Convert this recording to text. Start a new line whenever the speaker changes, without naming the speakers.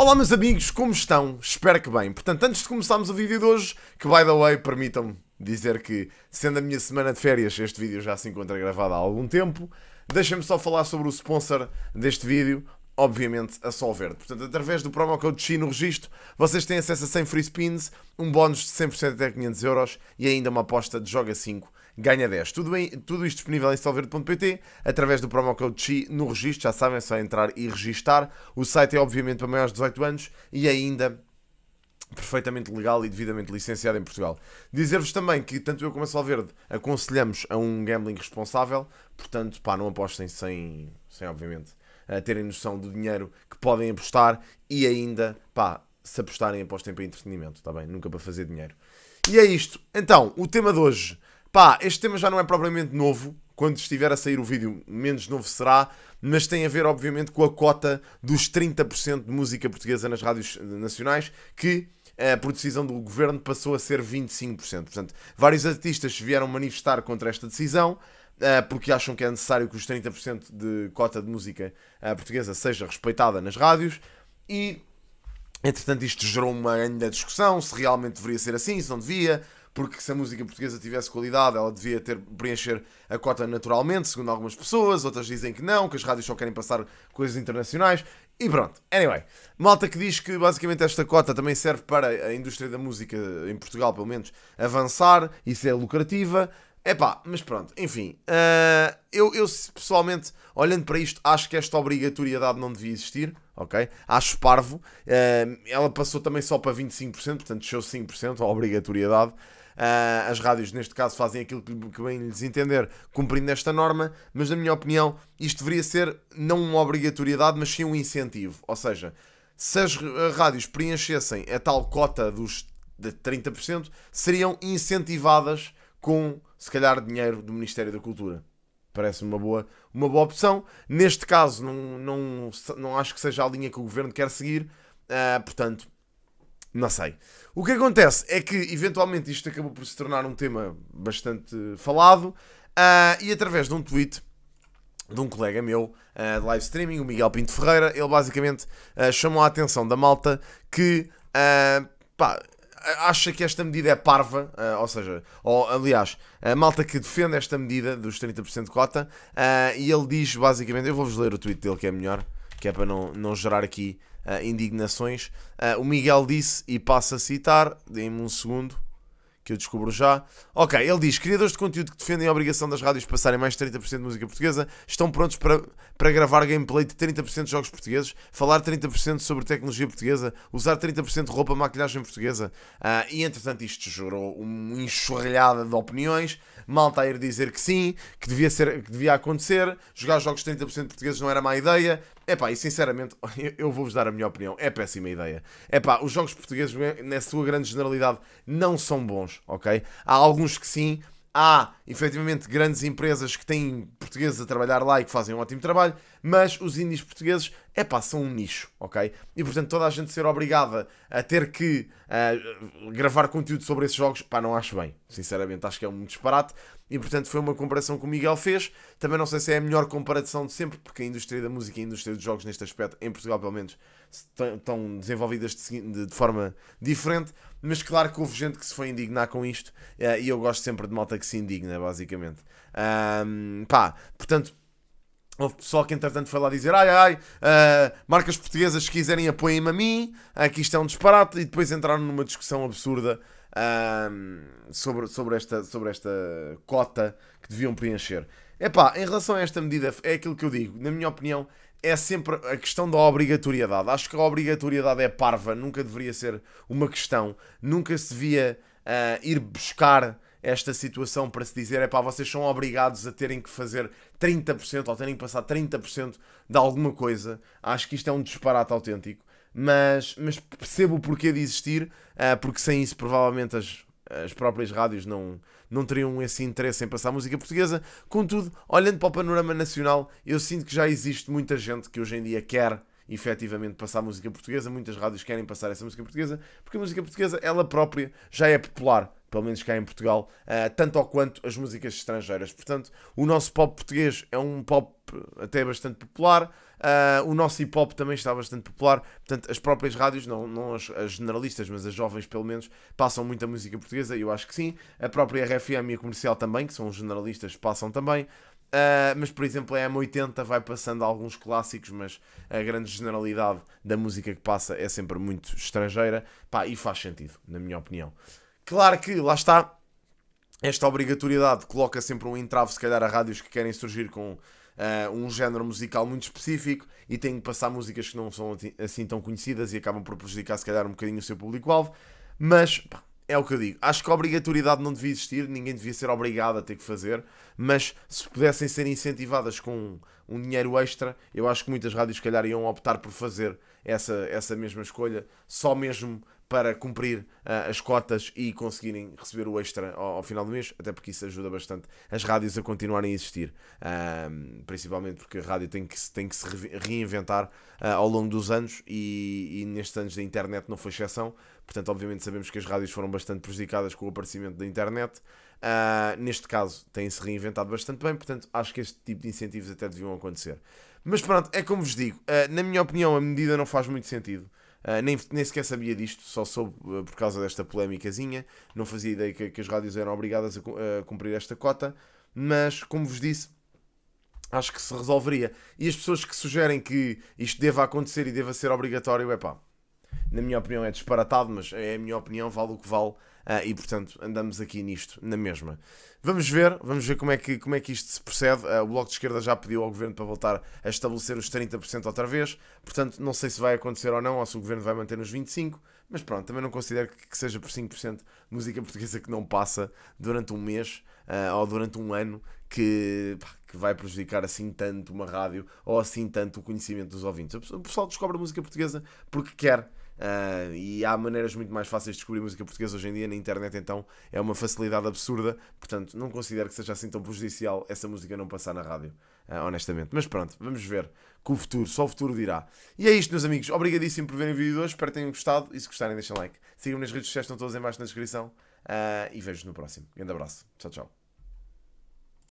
Olá meus amigos, como estão? Espero que bem. Portanto, antes de começarmos o vídeo de hoje, que by the way, permitam-me dizer que, sendo a minha semana de férias, este vídeo já se encontra gravado há algum tempo, deixem-me só falar sobre o sponsor deste vídeo, obviamente a Sol Verde. Portanto, através do promo code XI no registro, vocês têm acesso a 100 free spins, um bónus de 100% até 500 euros e ainda uma aposta de Joga 5 ganha 10. Tudo, bem, tudo isto disponível em solverde.pt, através do promo code CHI no registro, já sabem, é só entrar e registar. O site é obviamente para maiores de 18 anos e ainda perfeitamente legal e devidamente licenciado em Portugal. Dizer-vos também que tanto eu como a Solverde aconselhamos a um gambling responsável, portanto, pá, não apostem sem, sem obviamente, terem noção do dinheiro que podem apostar e ainda, pá, se apostarem, apostem para entretenimento, está bem? Nunca para fazer dinheiro. E é isto. Então, o tema de hoje Pá, este tema já não é propriamente novo. Quando estiver a sair o vídeo, menos novo será, mas tem a ver, obviamente, com a cota dos 30% de música portuguesa nas rádios nacionais, que eh, por decisão do governo passou a ser 25%. Portanto, vários artistas vieram manifestar contra esta decisão, eh, porque acham que é necessário que os 30% de cota de música eh, portuguesa seja respeitada nas rádios, e entretanto isto gerou uma grande discussão se realmente deveria ser assim, se não devia porque se a música portuguesa tivesse qualidade, ela devia ter preencher a cota naturalmente, segundo algumas pessoas, outras dizem que não, que as rádios só querem passar coisas internacionais. E pronto, anyway, malta que diz que basicamente esta cota também serve para a indústria da música, em Portugal pelo menos, avançar e ser lucrativa. Epá, mas pronto, enfim, uh, eu, eu pessoalmente, olhando para isto, acho que esta obrigatoriedade não devia existir, ok? Acho parvo, uh, ela passou também só para 25%, portanto desceu 5% a obrigatoriedade. Uh, as rádios, neste caso, fazem aquilo que, que bem lhes entender, cumprindo esta norma, mas, na minha opinião, isto deveria ser não uma obrigatoriedade, mas sim um incentivo. Ou seja, se as rádios preenchessem a tal cota dos de 30%, seriam incentivadas com, se calhar, dinheiro do Ministério da Cultura. Parece-me uma boa, uma boa opção. Neste caso, não, não, não acho que seja a linha que o governo quer seguir. Uh, portanto, não sei. O que acontece é que, eventualmente, isto acabou por se tornar um tema bastante falado uh, e através de um tweet de um colega meu uh, de live streaming, o Miguel Pinto Ferreira, ele basicamente uh, chamou a atenção da malta que pá, acha que esta medida é parva, ou seja, ou, aliás, a malta que defende esta medida dos 30% de cota, e ele diz basicamente, eu vou-vos ler o tweet dele que é melhor, que é para não, não gerar aqui uh, indignações. Uh, o Miguel disse, e passo a citar, deem-me um segundo, que eu descubro já. Ok, ele diz: criadores de conteúdo que defendem a obrigação das rádios passarem mais de 30% de música portuguesa estão prontos para, para gravar gameplay de 30% de jogos portugueses, falar 30% sobre tecnologia portuguesa, usar 30% de roupa, maquilhagem portuguesa. Uh, e entretanto, isto gerou uma enxurralhada de opiniões. Malta a ir dizer que sim, que devia, ser, que devia acontecer, jogar jogos de 30% portugueses não era má ideia. Epá, e sinceramente, eu vou-vos dar a minha opinião, é péssima ideia. Epá, os jogos portugueses, na sua grande generalidade, não são bons, ok? Há alguns que sim, há efetivamente grandes empresas que têm portugueses a trabalhar lá e que fazem um ótimo trabalho, mas os índios portugueses, é pá, são um nicho, ok? E portanto toda a gente ser obrigada a ter que uh, gravar conteúdo sobre esses jogos, pá, não acho bem, sinceramente, acho que é um disparate. E portanto foi uma comparação que o Miguel fez. Também não sei se é a melhor comparação de sempre, porque a indústria da música e a indústria dos jogos, neste aspecto, em Portugal pelo menos, estão desenvolvidas de, de, forma diferente. Mas claro que houve gente que se foi indignar com isto, uh, e eu gosto sempre de malta que se indigna, basicamente. Um, pá, portanto, Houve pessoal que entretanto foi lá dizer ai ai, uh, marcas portuguesas se quiserem apoiem-me a mim, aqui isto é um disparate, e depois entraram numa discussão absurda sobre, sobre, esta, sobre esta cota que deviam preencher. Epá, em relação a esta medida, é aquilo que eu digo, na minha opinião, é sempre a questão da obrigatoriedade. Acho que a obrigatoriedade é parva, nunca deveria ser uma questão, nunca se devia uh, ir buscar esta situação para se dizer, é pá, vocês são obrigados a terem que fazer 30% ou terem que passar 30% de alguma coisa. Acho que isto é um disparate autêntico, mas, mas percebo o porquê de existir, uh, porque sem isso provavelmente as, as próprias rádios não, não teriam esse interesse em passar música portuguesa. Contudo, olhando para o panorama nacional, eu sinto que já existe muita gente que hoje em dia quer efetivamente passar música portuguesa, muitas rádios querem passar essa música portuguesa, porque a música portuguesa, ela própria, já é popular, pelo menos cá em Portugal, uh, tanto ou quanto as músicas estrangeiras. Portanto, o nosso pop português é um pop até bastante popular, Uh, o nosso hip hop também está bastante popular. Portanto, as próprias rádios, não, não as, as, generalistas, mas as jovens pelo menos, passam muita música portuguesa. Eu acho que sim. A própria RFM e a comercial também, que são os generalistas, passam também. Uh, mas, por exemplo, a M80 vai passando alguns clássicos, mas a grande generalidade da música que passa é sempre muito estrangeira. Pá, e faz sentido, na minha opinião. Claro que, lá está, esta obrigatoriedade coloca sempre um entrave, se calhar, a rádios que querem surgir com uh, um género musical muito específico e têm que passar músicas que não são assim tão conhecidas e acabam por prejudicar, se calhar, um bocadinho o seu público-alvo. Mas pá, é o que eu digo. Acho que a obrigatoriedade não devia existir, ninguém devia ser obrigado a ter que fazer, mas se pudessem ser incentivadas com um dinheiro extra, eu acho que muitas rádios, se calhar, iam optar por fazer essa, essa mesma escolha, só mesmo para cumprir uh, as cotas e conseguirem receber o extra ao, ao, final do mês, até porque isso ajuda bastante as rádios a continuarem a existir, uh, principalmente porque a rádio tem que, tem que se reinventar uh, ao longo dos anos e, e, nestes anos da internet não foi exceção, portanto, obviamente, sabemos que as rádios foram bastante prejudicadas com o aparecimento da internet. neste caso, têm-se reinventado bastante bem, portanto, acho que este tipo de incentivos até deviam acontecer. Mas pronto, é como vos digo, na minha opinião, a medida não faz muito sentido. Uh, nem, nem sequer sabia disto, só soube uh, por causa desta polémicazinha. Não fazia ideia que, que as rádios eram obrigadas a, a, cumprir esta cota, mas como vos disse, acho que se resolveria. E as pessoas que sugerem que isto deva acontecer e deva ser obrigatório, é pá, na minha opinião é disparatado, mas é a minha opinião, vale o que vale. Uh, e portanto andamos aqui nisto, na mesma. Vamos ver, vamos ver como é que, como é que isto se procede. Uh, o Bloco de Esquerda já pediu ao Governo para voltar a estabelecer os 30% outra vez, portanto não sei se vai acontecer ou não, ou se o Governo vai manter nos 25%, mas pronto, também não considero que, que seja por 5% música portuguesa que não passa durante um mês uh, ou durante um ano que, pá, que vai prejudicar assim tanto uma rádio ou assim tanto o conhecimento dos ouvintes. O pessoal descobre a música portuguesa porque quer Uh, e há maneiras muito mais fáceis de descobrir música portuguesa hoje em dia na internet, então é uma facilidade absurda. Portanto, não considero que seja assim tão prejudicial essa música não passar na rádio, uh, honestamente. Mas pronto, vamos ver com o futuro, só o futuro dirá. E é isto, meus amigos. Obrigadíssimo por verem o vídeo de hoje. Espero que tenham gostado. E se gostarem, deixem like. Sigam-me nas redes sociais, estão todas em baixo na descrição. Uh, e vejo-vos no próximo. Grande abraço. Tchau, tchau.